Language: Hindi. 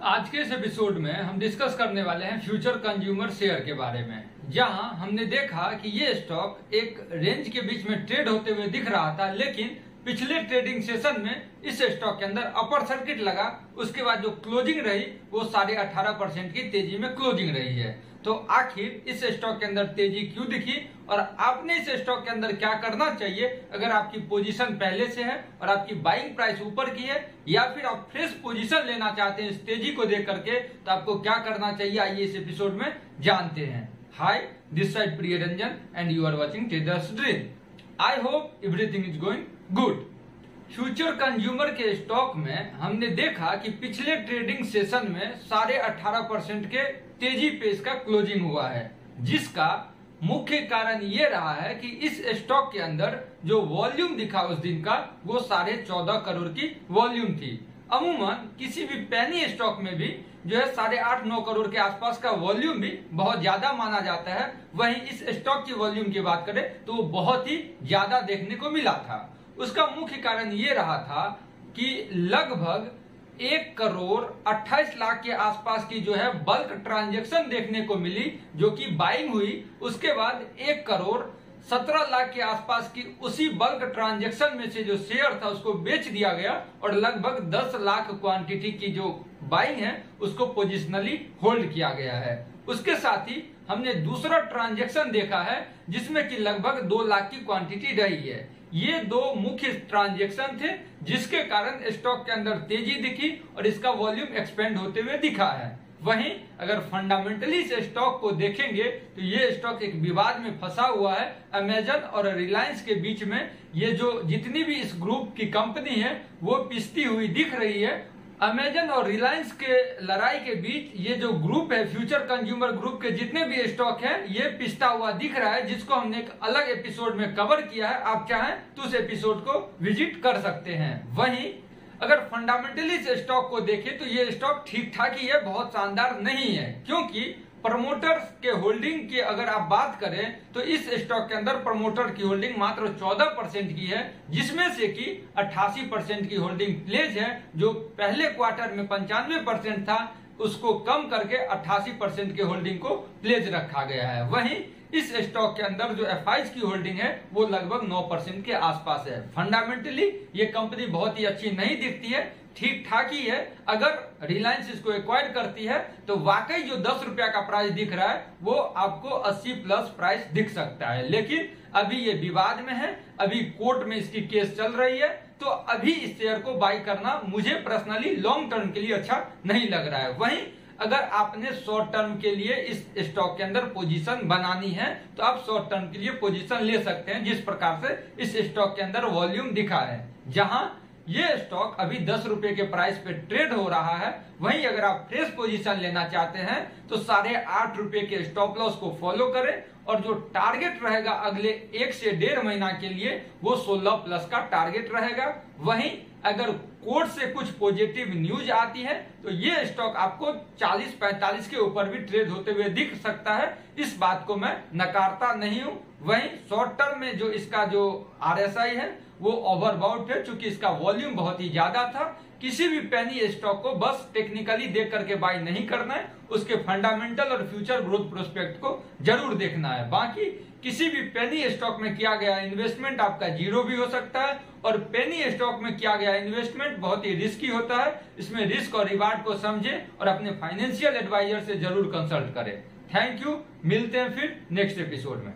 आज के इस एपिसोड में हम डिस्कस करने वाले हैं फ्यूचर कंज्यूमर शेयर के बारे में, जहाँ हमने देखा कि ये स्टॉक एक रेंज के बीच में ट्रेड होते हुए दिख रहा था, लेकिन पिछले ट्रेडिंग सेशन में इस स्टॉक के अंदर अपर सर्किट लगा, उसके बाद जो क्लोजिंग रही, वो साढ़े अठारह परसेंट की तेज़ी में क्लोजिंग रही है। तो आखिर इस स्टॉक के अंदर तेज़ी क्यों दिखी और आपने इस स्टॉक के अंदर क्या करना चाहिए? अगर आपकी पोजीशन पहले से है और आपकी बाइंग प्राइस ऊपर की है, या फिर आप फ्रेश पोजीशन लेना चाहते हैं इस तेज़ी को देख करके तो आपको क्या करना चाहिए? आइए इस एपिसोड में जानते हैं। Hi this side Priya Ranjan and you are watching Traders Dream I hope everything is going good Future Consumer के स्टॉक में हमने देखा कि पिछले ट्रेडिंग सेशन में साढ़े अठारह परसेंट के तेज़ी पे इसका क्लोजिंग हुआ है, जिसका मुख्य कारण ये रहा है कि इस स्टॉक के अंदर जो वॉल्यूम दिखा उस दिन का, वो साढ़े चौदह करोड़ की वॉल्यूम थी। अमूमन किसी भी पैनी स्टॉक में भी जो है साढ़े आठ, नौ करोड़ के आसपास का वॉल्यूम भी बहुत ज़्यादा माना जाता है। वहीं इस स्टॉक की वॉल्यूम की बात करें तो वो बहुत ही ज़्यादा देखने को मिला था। उसका मुख्य कारण ये रहा था कि लगभग एक करोड़ 28 लाख के आसपास की जो है बल्क ट्रांजैक्शन देखने को मिली, जो कि बाइंग हुई। उसके बाद एक करोड़ 17 लाख के आसपास की उसी बल्क ट्रांजैक्शन में से जो शेयर था, उसको बेच दिया गया और लगभग 10 लाख क्वांटिटी की जो बाइंग है, उसको पोजिशनली होल्ड किया गया है। उसके साथ ही हमने दूसरा ट्रांजैक्शन देखा है, जिसमें कि लगभग दो लाख की क्वांटिटी रही है। ये दो मुख्य ट्रांजेक्शन थे, जिसके कारण स्टॉक के अंदर तेज़ी दिखी और इसका वॉल्यूम एक्सपेंड होते हुए दिखा है। वहीं अगर फंडामेंटली इस स्टॉक को देखेंगे तो ये स्टॉक एक विवाद में फंसा हुआ है। अमेजन और रिलायंस के बीच में ये जो जितनी भी इस ग्रुप की कंपनी है, वो पिसती हुई दिख रही है। अमेजन और रिलायंस के लड़ाई के बीच ये जो ग्रुप है फ्यूचर कंज्यूमर ग्रुप के जितने भी स्टॉक हैं, ये पिसता हुआ दिख रहा है, जिसको हमने एक अलग एपिसोड में कवर किया है। आप चाहें तो उस एपिसोड को विज़िट कर सकते हैं। वहीं अगर फंडामेंटली इस स्टॉक को देखें तो ये स्टॉक ठीक ठाक ही है, बहुत शानदार नहीं है। क्योंकि प्रमोटर्स के होल्डिंग की अगर आप बात करें तो इस स्टॉक के अंदर प्रमोटर की होल्डिंग मात्र 14 परसेंट की है, जिसमें से कि 88 परसेंट की होल्डिंग प्लेज है, जो पहले क्वार्टर में पंचानवे परसेंट था उसको कम करके 88 परसेंट के होल्डिंग को प्लेज रखा गया है। वहीं इस स्टॉक के अंदर जो एफ़ की होल्डिंग है, वो लगभग 9 परसेंट के आसपास है। फंडामेंटली, ये कंपनी बहुत ही अच्छी नहीं दिखती है ठीक ठाक ही है। अगर रिलायंस इसको एक्वायर करती है तो वाकई जो दस रुपया का प्राइस दिख रहा है, वो आपको अस्सी प्लस प्राइस दिख सकता है। लेकिन अभी ये विवाद में है, अभी कोर्ट में इसकी केस चल रही है तो अभी इस शेयर को बाई करना मुझे पर्सनली लॉन्ग टर्म के लिए अच्छा नहीं लग रहा है। वहीं अगर आपने शॉर्ट टर्म के लिए इस स्टॉक के अंदर पोजीशन बनानी है तो आप शॉर्ट टर्म के लिए पोजीशन ले सकते हैं जिस प्रकार से इस स्टॉक के अंदर वॉल्यूम दिखा है। जहाँ ये स्टॉक अभी दस रुपए के प्राइस पे ट्रेड हो रहा है। वहीं अगर आप फ्रेश पोजीशन लेना चाहते हैं तो साढ़े आठ रुपए के स्टॉप लॉस को फॉलो करें और जो टारगेट रहेगा अगले एक से डेढ़ महीना के लिए, वो सोलह प्लस का टारगेट रहेगा। वहीं अगर कोर्ट से कुछ पॉजिटिव न्यूज़ आती है तो ये स्टॉक आपको 40-45 के ऊपर भी ट्रेड होते हुए दिख सकता है। इस बात को मैं नकारता नहीं हूँ। वहीं शॉर्ट टर्म में जो इसका जो आरएसआई है, वो ओवरबाउट है, चूँकि इसका वॉल्यूम बहुत ही ज़्यादा था। किसी भी पेनी स्टॉक को बस टेक्निकली देख करके बाई नहीं करना है। उसके फंडामेंटल और फ्यूचर ग्रोथ प्रोस्पेक्ट को ज़रूर देखना है। बाकी किसी भी पेनी स्टॉक में किया गया इन्वेस्टमेंट आपका ज़ीरो भी हो सकता है और पेनी स्टॉक में किया गया इन्वेस्टमेंट बहुत ही रिस्की होता है। इसमें रिस्क और रिवार्ड को समझे और अपने फाइनेंशियल एडवाइजर से ज़रूर कंसल्ट करें। थैंक यू मिलते हैं फिर नेक्स्ट एपिसोड में।